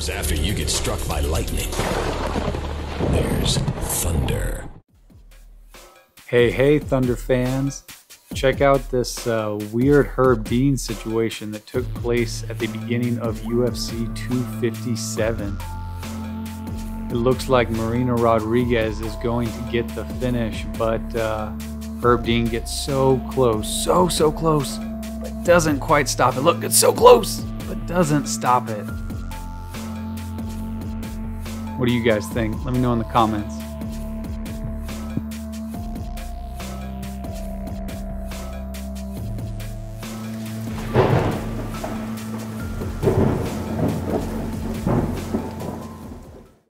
happens after you get struck by lightning. There's thunder. Hey, hey, Thunder fans. Check out this uh, weird Herb Dean situation that took place at the beginning of UFC 257. It looks like Marina Rodriguez is going to get the finish, but uh, Herb Dean gets so close, so, so close, but doesn't quite stop it. Look, it's so close, but doesn't stop it. What do you guys think? Let me know in the comments.